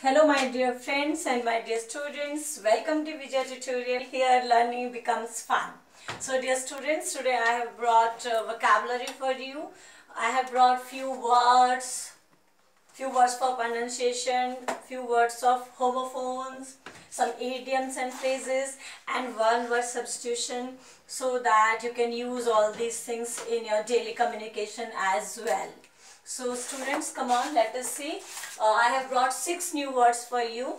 Hello my dear friends and my dear students. Welcome to Vijay tutorial. Here learning becomes fun. So dear students, today I have brought uh, vocabulary for you. I have brought few words, few words for pronunciation, few words of homophones, some idioms and phrases and one word substitution so that you can use all these things in your daily communication as well. So students, come on, let us see. Uh, I have brought six new words for you.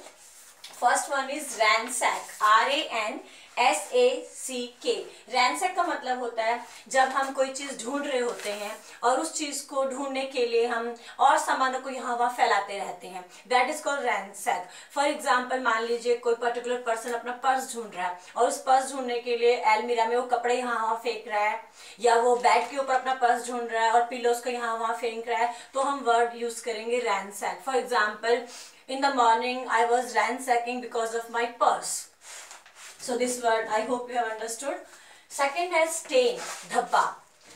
First one is ransack. R-A-N S A C K ransack का मतलब होता है जब हम कोई चीज़ ढूंढ रहे होते हैं और उस चीज़ को ढूँढने के लिए हम और सामानों को यहाँ वहाँ फैलाते रहते हैं। That is called ransack for example मान लीजिए कोई पर्टिकुलर पर्सन अपना पर्स ढूंढ रहा है और उस पर्स ढूँढने के लिए एलमीरा में वो कपड़े यहाँ वहाँ फेंक रहा है या वो बेड के ऊपर अपना पर्स ढूंढ रहा है और पिलोस को यहाँ वहाँ फेंक रहा है तो हम वर्ड यूज़ करेंगे ransack for example in the morning i was ransacking because of my purse. So this word, i hope you have understood. Second है stain धब्बा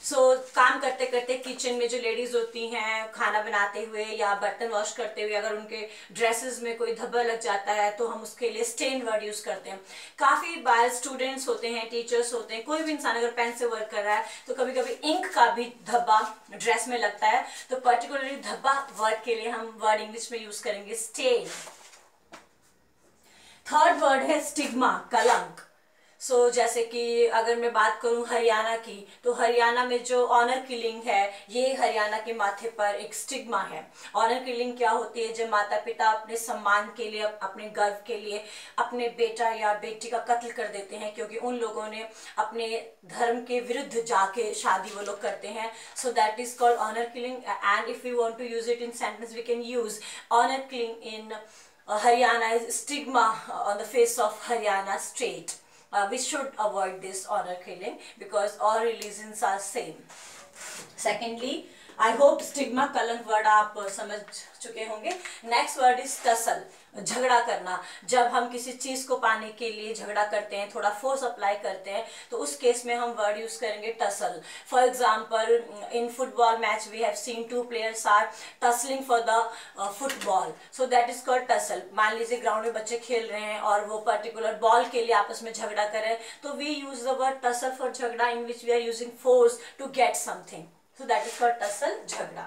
सो so, काम करते करते किचन में जो लेडीज़ होती हैं खाना बनाते हुए या बर्तन वॉश करते हुए अगर उनके ड्रेसेस में कोई धब्बा लग जाता है तो हम उसके लिए स्टेन वर्ड यूज़ करते हैं। काफ़ी बार स्टूडेंट्स होते हैं टीचर्स होते हैं कोई भी इंसान अगर पेन से वर्क कर रहा है तो कभी कभी इंक का भी धब्बा ड्रेस में लगता है। तो पर्टिकुलरली धब्बा वर्ड के लिए हम वर्ड इंग्लिश में यूज़ करेंगे स्टेन थर्ड वर्ड है स्टिग्मा कलंक। सो so, जैसे कि अगर मैं बात करूँ हरियाणा की तो हरियाणा में जो ऑनर किलिंग है ये हरियाणा के माथे पर एक स्टिग्मा है। ऑनर किलिंग क्या होती है? जब माता पिता अपने सम्मान के लिए अपने गर्व के लिए अपने बेटा या बेटी का कत्ल कर देते हैं क्योंकि उन लोगों ने अपने धर्म के विरुद्ध जाके शादी वो लोग करते हैं। So that is called honour killing and if you want to use it in sentence we can use honour killing in Haryana is stigma on the face of Haryana state. Uh, we should avoid this honor killing because all religions are same. Secondly, I hope stigma कलंक word आप समझ चुके होंगे। Next word is tussle झगड़ा करना। जब हम किसी चीज़ को पाने के लिए झगड़ा करते हैं, थोड़ा फोर्स अप्लाई करते हैं तो उस केस में हम वर्ड यूज़ करेंगे tussle for example in football match we have seen two players are tussling for the football so that is called tussle मान लीजिए ग्राउंड में बच्चे खेल रहे हैं और वो पर्टिकुलर बॉल के लिए आपस में झगड़ा कर तो we use the word tussle for झगड़ा in which we are using force to get something So that is called tussle jhagda.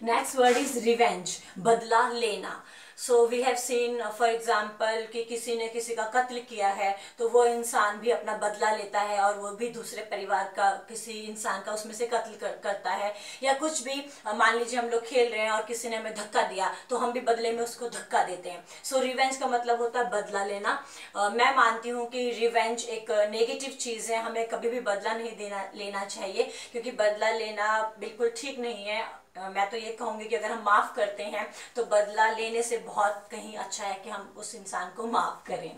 Next word is revenge, badla lena. So we have seen for example कि किसी ने किसी का कत्ल किया है तो वो इंसान भी अपना बदला लेता है और वो भी दूसरे परिवार का किसी इंसान का उसमें से कत्ल कर, करता है। या कुछ भी मान लीजिए हम लोग खेल रहे हैं और किसी ने हमें धक्का दिया तो हम भी बदले में उसको धक्का देते हैं। सो so, रिवेंज का मतलब होता है बदला लेना। uh, मैं मानती हूँ कि रिवेंज एक नेगेटिव चीज़ है हमें कभी भी बदला नहीं देना लेना चाहिए क्योंकि बदला लेना बिल्कुल ठीक नहीं है। मैं तो ये कहूँगी कि अगर हम माफ़ करते हैं तो बदला लेने से बहुत कहीं अच्छा है कि हम उस इंसान को माफ़ करें।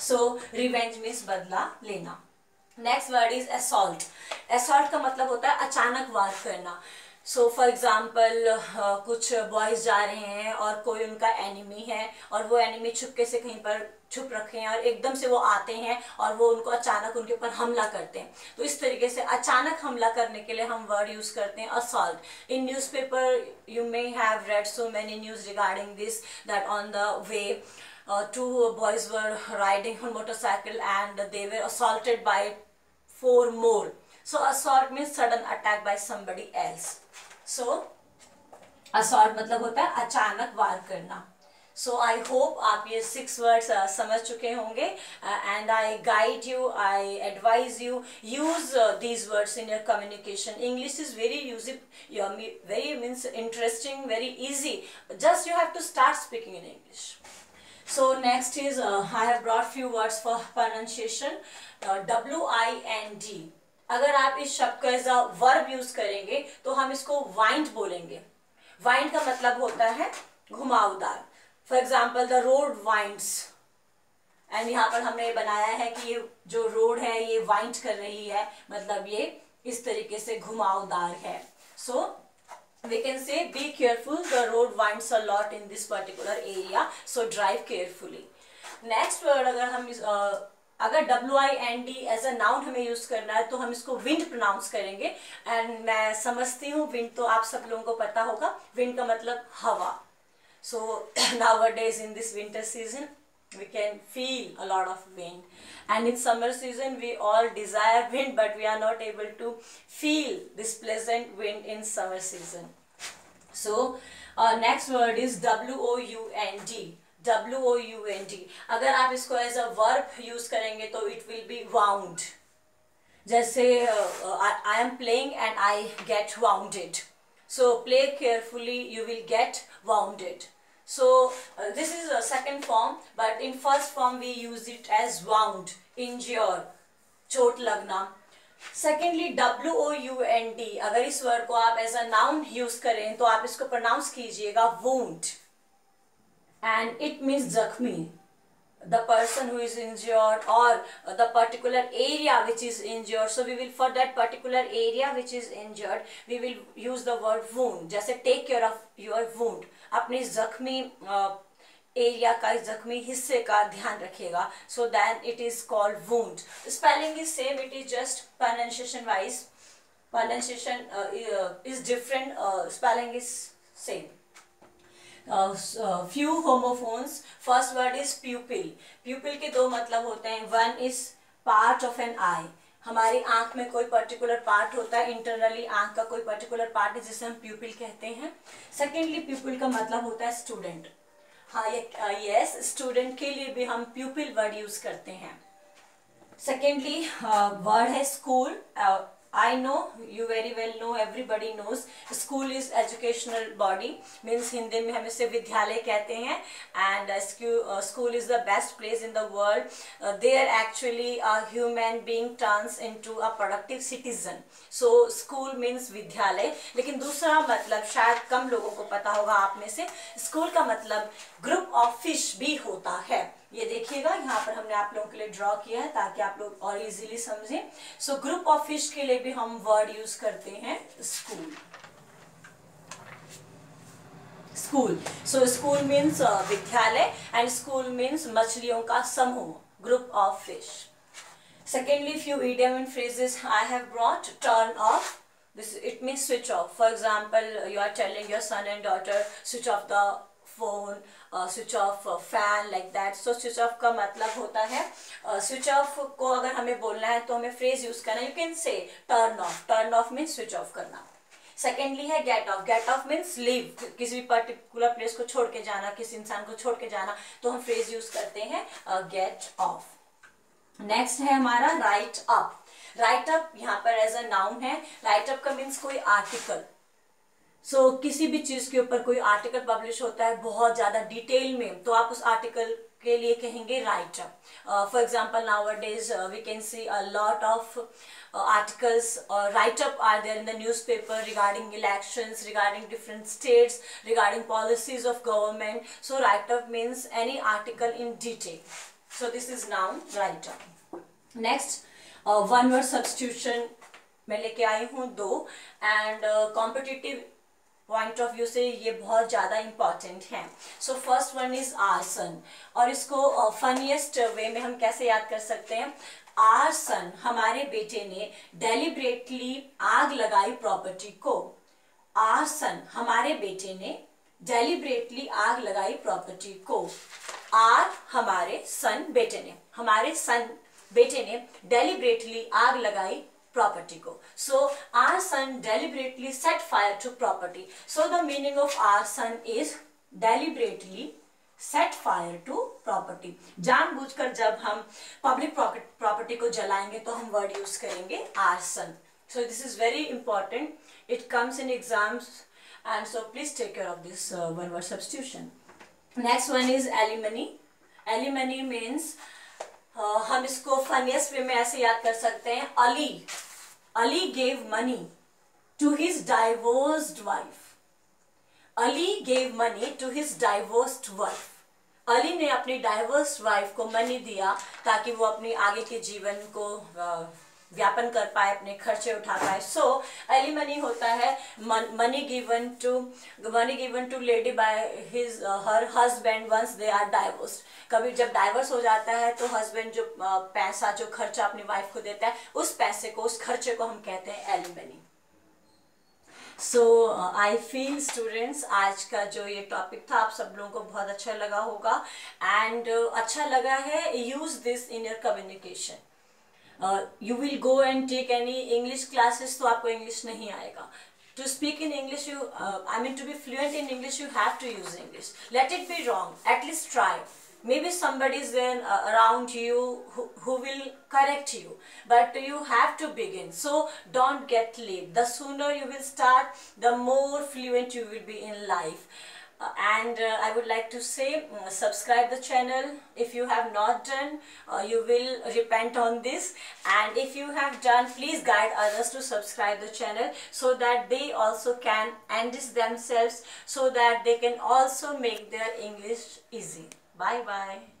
सो रिवेंज मीन्स बदला लेना। Next word is assault assault का मतलब होता है अचानक वार करना। सो फॉर एग्ज़ाम्पल कुछ बॉयज़ जा रहे हैं और कोई उनका एनिमी है और वो एनिमी छुपके से कहीं पर छुप रखे हैं और एकदम से वो आते हैं और वो उनको अचानक उनके ऊपर हमला करते हैं। तो इस तरीके से अचानक हमला करने के लिए हम वर्ड यूज़ करते हैं assault in newspaper you may have read so many news regarding this that on the way two boys were riding on motorcycle and they were assaulted by four more so assault means sudden attack by somebody else so assault मतलब होता है अचानक वार करना। So I hope आप ये six words uh, समझ चुके होंगे and I guide you I advise you use these words in your communication English is very use very means interesting very easy just you have to start speaking in English so next is uh, i have brought few words for w i n d. अगर आप इस शब्द को as a verb use करेंगे तो हम इसको wind बोलेंगे. वाइंड का मतलब होता है घुमावदार. For example the road winds and यहाँ पर हमने बनाया है कि ये जो रोड है ये वाइंड कर रही है। मतलब ये इस तरीके से घुमावदार है। सो we can say be careful the road winds a lot in this particular area. So drive carefully. Next अगर हम इस uh, अगर W I N D as a noun हमें यूज़ करना है तो हम इसको विंड प्रोनाउंस करेंगे। एंड मैं समझती हूँ विंड तो आप सब लोगों को पता होगा। विंड का मतलब हवा। So nowadays in this winter season, we can feel a lot of wind. And in summer season, we all desire wind, but we are not able to feel this pleasant wind in summer season. So uh, next word is W-O-U-N-D. W O U N D. अगर आप इसको as a verb use करेंगे तो it will be wound जैसे I am playing and I get wounded so play carefully you will get wounded so uh, this is a second form but in first form we use it as wound injure चोट लगना secondly W O U N D अगर इस word को आप as a noun use करें तो आप इसको प्रोनाउंस कीजिएगा वोट एंड इट मीन्स जख्मी. The person who is injured और the particular area which is injured so we will for that particular area which is injured we will use the word wound जैसे take care of your wound अपने जख्मी area का जख्मी हिस्से का ध्यान रखेगा so then it is called wound spelling is same it is just pronunciation wise pronunciation is different spelling is same few homophones first word is pupil pupil के दो मतलब होते हैं. One is part of an eye हमारी आँख में कोई particular part होता है इंटरनली आँख का कोई पर्टिकुलर पार्ट है जिसे हम प्यूपिल कहते हैं। सेकेंडली प्यूपिल का मतलब होता है स्टूडेंट हाँ यस स्टूडेंट के लिए भी हम प्यूपिल वर्ड यूज़ करते हैं। सेकेंडली वर्ड है school I know, you very well know, everybody knows, school is educational body, means Hindi में हम इसे विद्यालय कहते हैं and uh, school, uh, is the best place in the world. Uh, there actually a human being turns into a productive citizen. So school means विद्यालय लेकिन दूसरा मतलब शायद कम लोगों को पता होगा आप में से स्कूल का मतलब ग्रुप ऑफ़ फ़िश भी होता है ये देखिएगा, यहाँ पर हमने आप लोगों के लिए ड्रॉ किया है ताकि आप लोग और इजीली समझें। सो ग्रुप ऑफ़ फ़िश के लिए भी हम वर्ड यूज़ करते हैं school school so school means विद्यालय एंड स्कूल मीन्स मछलियों का समूह group of fish secondly few idiom and phrases I have brought. Turn off. This, it means switch off. For example, you are telling your son and daughter, switch off the phone switch off fan like that so switch off का मतलब होता है switch uh, of को अगर हमें बोलना है तो हमें फ्रेज यूज़ करना you can say turn off turn off mean switch off करना। सेकेंडली है get off get off means leave किसी भी पर्टिकुलर प्लेस को छोड़ के जाना किसी इंसान को छोड़ के जाना तो हम फ्रेज यूज़ करते हैं गेट ऑफ़ नेक्स्ट है हमारा राइट अप राइट अप यहाँ पर एज अ नाउन है। राइट अप का मीन्स कोई आर्टिकल सो so, किसी भी चीज़ के ऊपर कोई आर्टिकल पब्लिश होता है बहुत ज़्यादा डिटेल में तो आप उस आर्टिकल के लिए कहेंगे writer for example nowadays we can see a lot of articles और write up are there in the newspaper regarding election regarding different state regarding policies of government so write up means any article in detail so this is now write up next one word substitution मैं लेके आई हूँ दो. And competitive uh, point of view से ये बहुत ज़्यादा important है। So first one is arson और इसको फनीएस्ट uh, वे में हम कैसे याद कर सकते हैं? आर्सन हमारे बेटे ने डेलिब्रेटली आग लगाई प्रॉपर्टी को। आर्सन हमारे बेटे ने डेलिब्रेटली आग लगाई प्रॉपर्टी को। आर हमारे सन बेटे ने हमारे सन बेटे ने डेलिब्रेटली आग लगाई property go. So arson deliberately set fire to property. So, the meaning of arson is deliberately set fire to property जानबूझकर जब हम पब्लिक प्रॉपर्टी को जलाएँगे तो हम वर्ड यूज़ करेंगे arson so this is very important it comes in exams and so please take care of this one word substitution next one is alimony alimony means हम इसको फनीस्ट वे में ऐसे याद कर सकते हैं। Ali. Ali gave money to his divorce wife Ali gave money to his divorced wife Ali ने अपनी डाइवर्स वाइफ को मनी दिया ताकि वो अपनी आगे के जीवन को व्यापन कर पाए अपने खर्चे उठा पाए। सो एली मनी होता है money given to money given to lady by his her husband once they are divorce कभी जब डाइवर्स हो जाता है तो हस्बैंड जो uh, पैसा जो खर्चा अपनी वाइफ को देता है उस पैसे को उस खर्चे को हम कहते हैं alimony so I feel students आज का जो ये टॉपिक था आप सब लोगों को बहुत अच्छा लगा होगा। एंड uh, अच्छा लगा है use this in your communication you will go and take any English classes तो आपको इंग्लिश नहीं आएगा। To speak in English you I mean to be fluent in English you have to use English let it be wrong at least try maybe somebody is then around you who will correct you but you have to begin so don't get late the sooner you will start the more fluent you will be in life and uh, I would like to say uh, subscribe the channel. If you have not done uh, you will repent on this. And if you have done please guide others to subscribe the channel so that they also can enrich themselves so that they can also make their English easy. Bye bye.